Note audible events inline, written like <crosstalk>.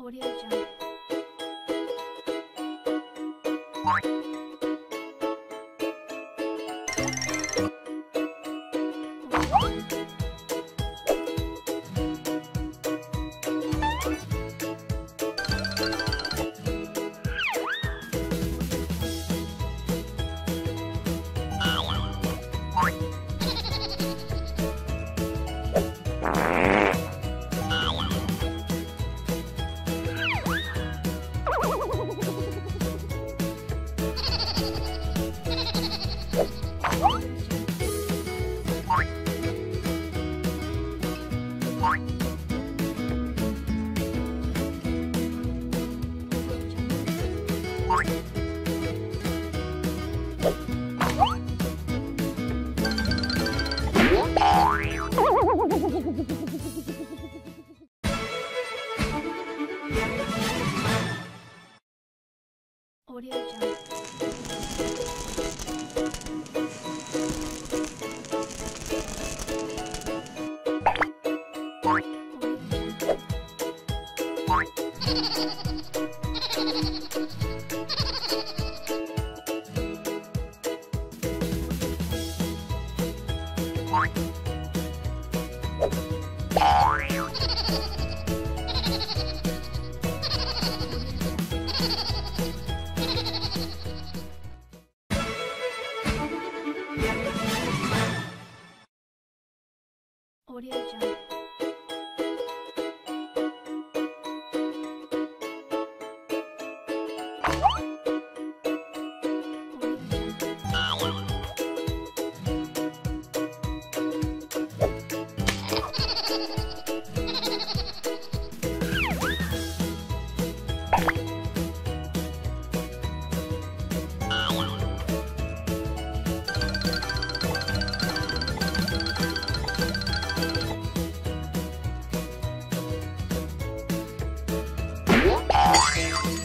Audio Jungle. Audio jump. <laughs> Audio Jungle. Audio Yeah.